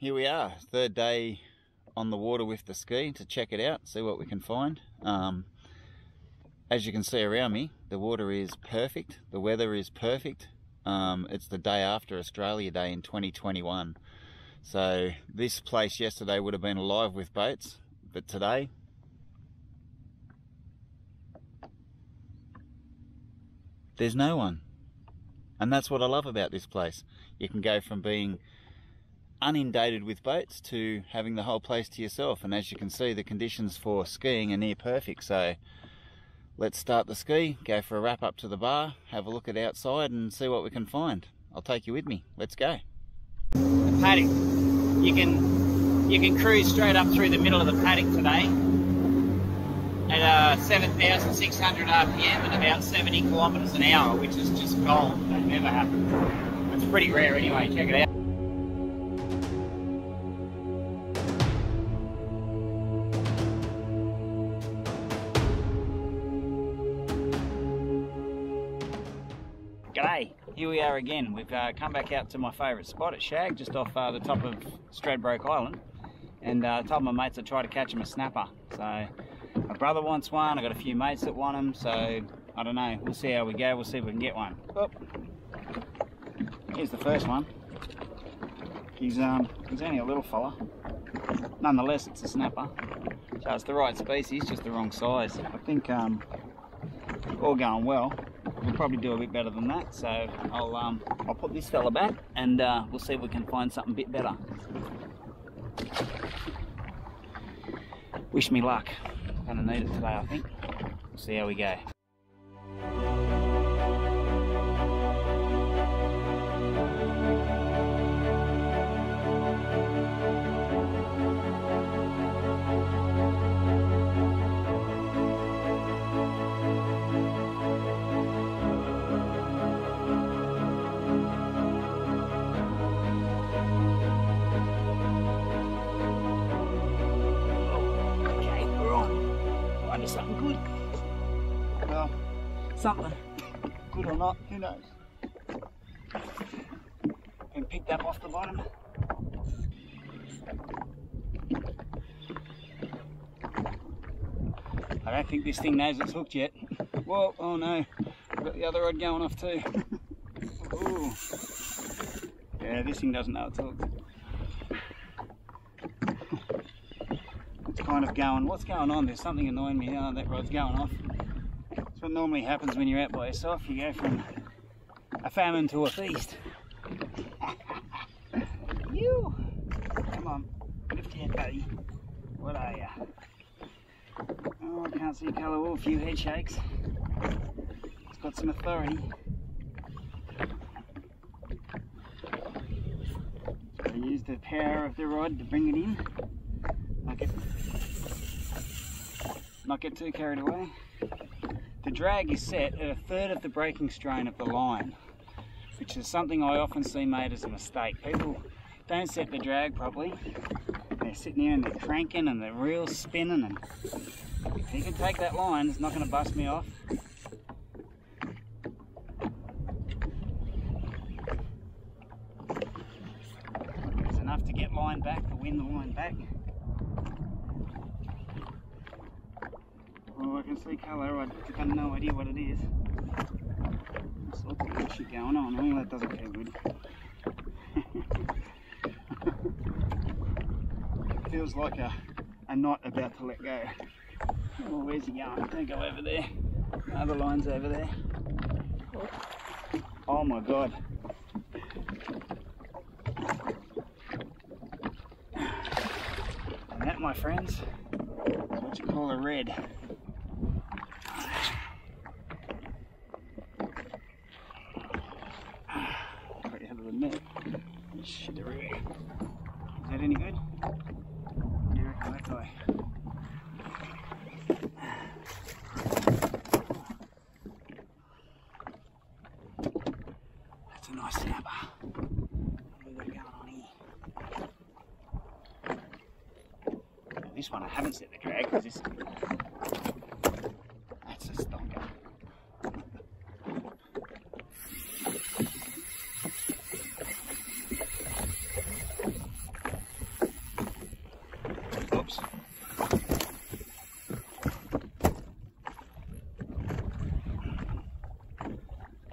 Here we are, third day on the water with the ski to check it out, see what we can find. Um, as you can see around me, the water is perfect, the weather is perfect. Um, it's the day after Australia Day in 2021. So this place yesterday would have been alive with boats, but today there's no one. And that's what I love about this place. You can go from being unindated with boats to having the whole place to yourself. And as you can see, the conditions for skiing are near perfect. So let's start the ski, go for a wrap up to the bar, have a look at outside and see what we can find. I'll take you with me. Let's go. The paddock. You can you can cruise straight up through the middle of the paddock today at uh, 7,600 RPM and about 70 kilometres an hour, which is just gold. That never happened. It's pretty rare anyway. Check it out. Again. We've uh, come back out to my favourite spot at Shag, just off uh, the top of Stradbroke Island. And uh, told my mates I'd try to catch him a snapper. So my brother wants one, I've got a few mates that want them, so I don't know. We'll see how we go, we'll see if we can get one. Oh. Here's the first one. He's, um, he's only a little fella. Nonetheless, it's a snapper. So it's the right species, just the wrong size. I think um, all going well we'll probably do a bit better than that. So I'll um, I'll put this fella back and uh, we'll see if we can find something a bit better. Wish me luck. I'm Gonna need it today, I think. We'll see how we go. Something. Good or not, who knows? And picked up off the bottom. I don't think this thing knows it's hooked yet. Whoa, oh no. I've got the other rod going off too. Ooh. Yeah, this thing doesn't know it's hooked. It's kind of going, what's going on? There's something annoying me. Oh, that rod's going off. That's what normally happens when you're out by yourself. You go from a famine to a feast. you! Come on, lift your head, buddy. What are you? Oh, I can't see colour. A few head shakes. It's got some authority. So I use the power of the rod to bring it in. Not get, not get too carried away. The drag is set at a third of the breaking strain of the line, which is something I often see made as a mistake. People don't set the drag properly. They're sitting here and they're cranking and the reel's spinning and if you can take that line, it's not going to bust me off. It's enough to get line back, to win the line back. Oh, I can see colour, I've got no idea what it is. There's lots of shit going on. Oh, that doesn't feel good. Feels like a, a knot about to let go. Oh, where's he going? Don't go over there. Other line's over there. Oh my god. And that, my friends, is what you call a red. Right out of the net. There's Shit everywhere. Is that any good? Yeah, okay, that guy. That's a nice snapper. We got going on here? Now, this one I haven't set the drag because this. That's a stonker.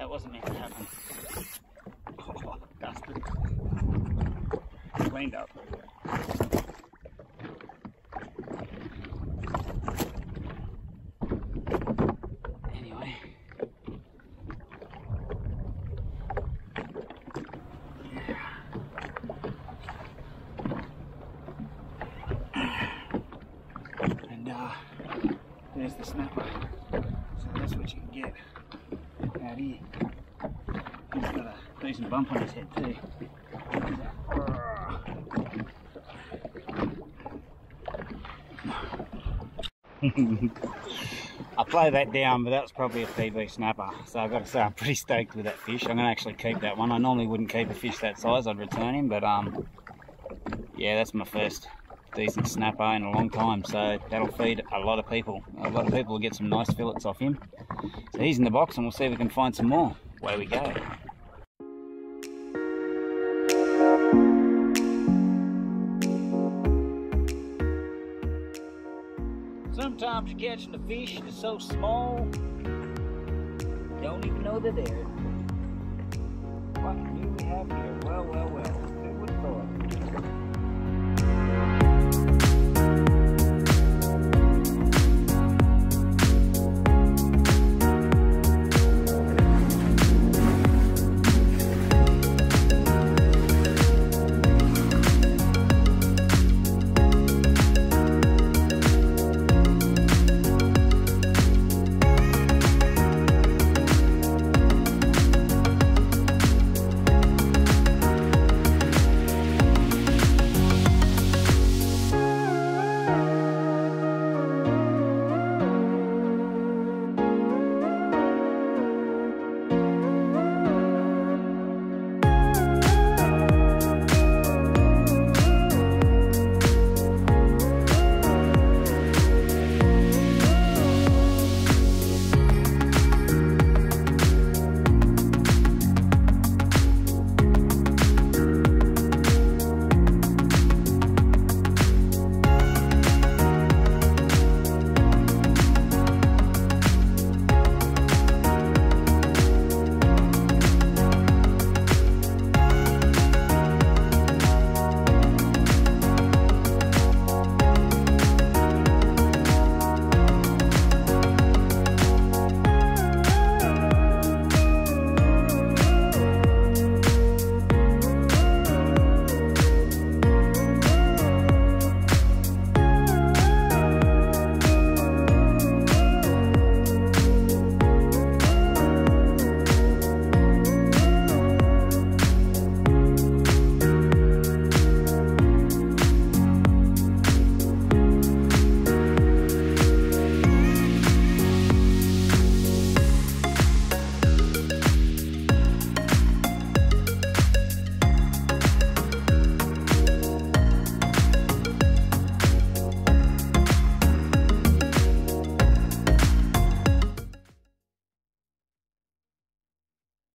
Wasn't meant to happen. Oh, dusted. Cleaned up. Anyway. And uh, there's the snapper. So that's what you can get out here. He's got a decent bump on his head too. I play that down, but that was probably a PB snapper. So I've got to say I'm pretty stoked with that fish. I'm going to actually keep that one. I normally wouldn't keep a fish that size. I'd return him, but um, yeah, that's my first decent snapper in a long time. So that'll feed a lot of people. A lot of people will get some nice fillets off him. So he's in the box and we'll see if we can find some more. Away we go. Sometimes you're catching the fish that's so small, you don't even know they're there. What do we have here? Well, well, well.